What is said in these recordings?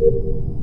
you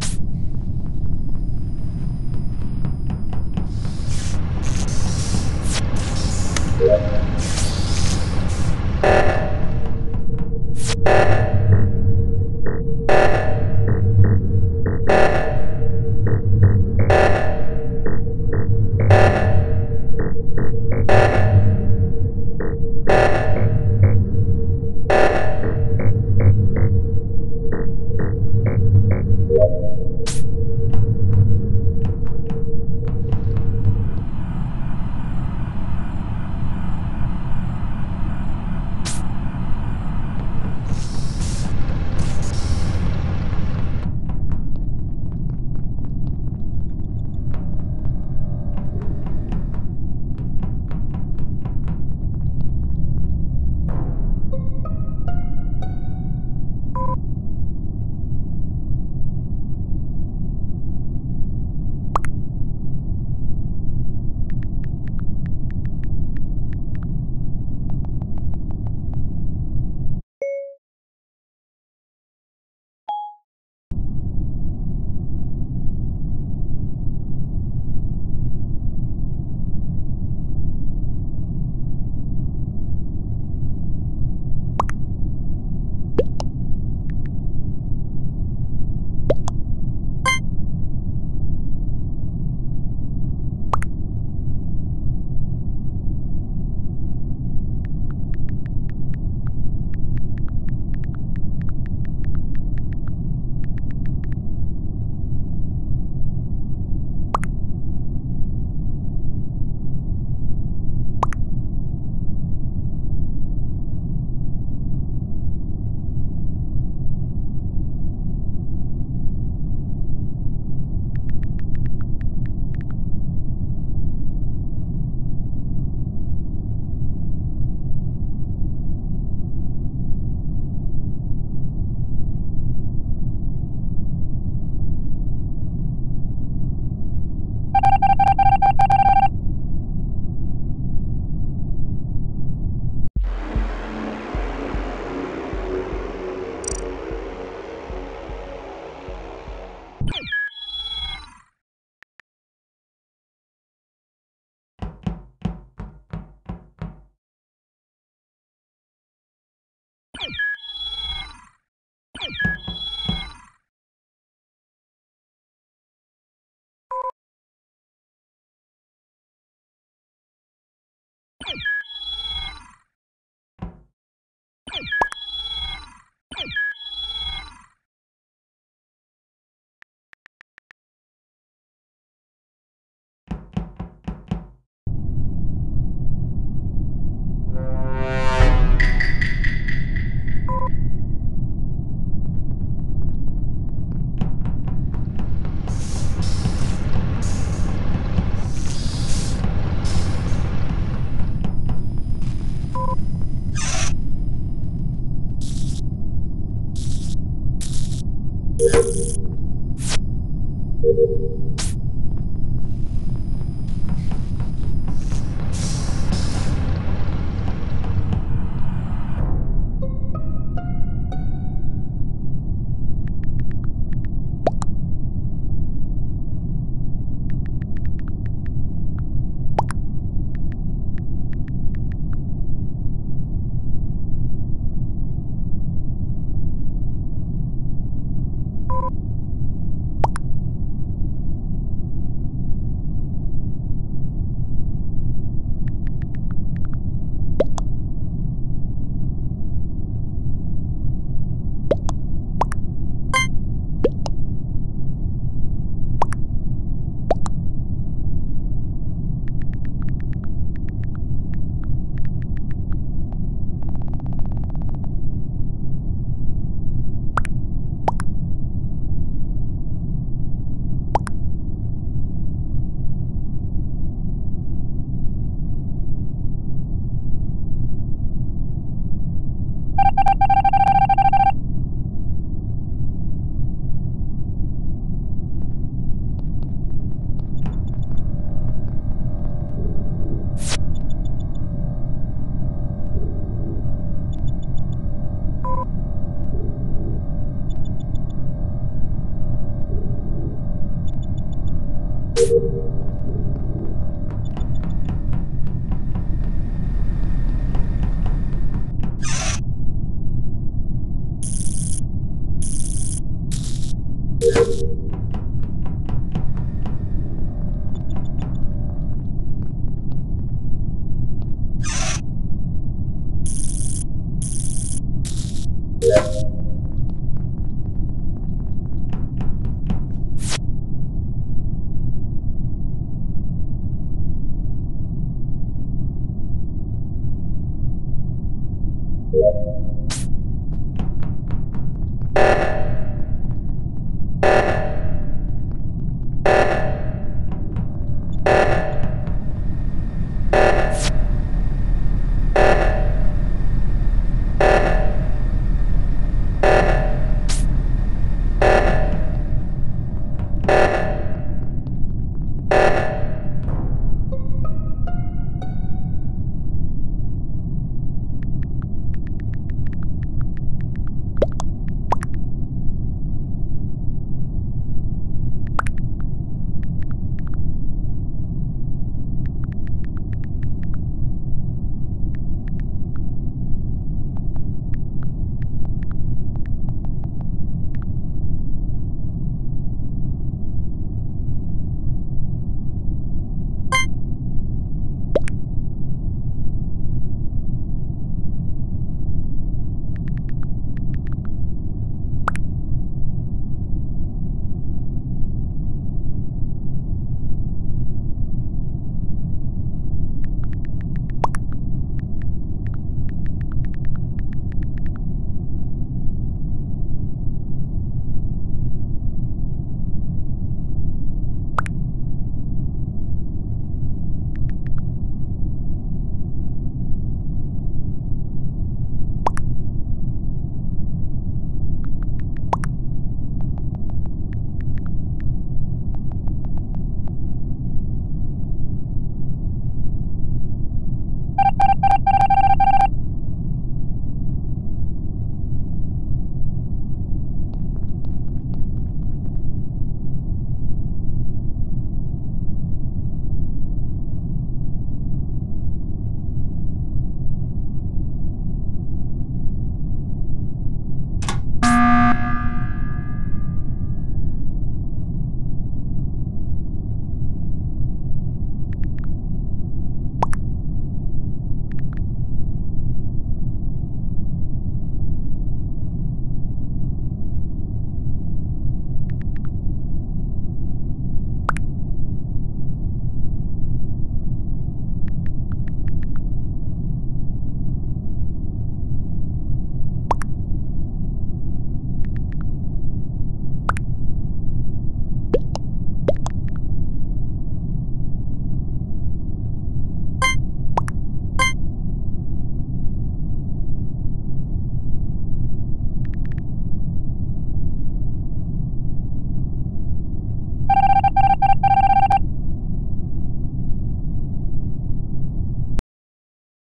ya